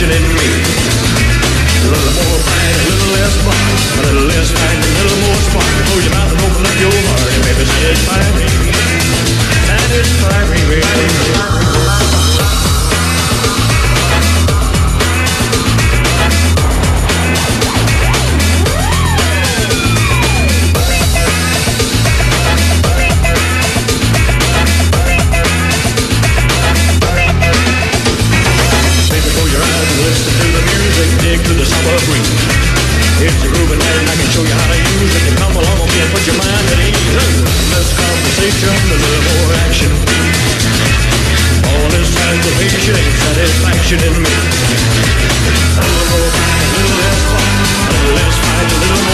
satisfaction in me. Listen to the music. Dig to the summer breeze. It's a groovy night and I can show you how to use it. Come along with me and put your mind at ease. Less conversation, a little more action. All this anticipation and satisfaction in me. Oh, a little fight, a little less fun. A little less fight, a little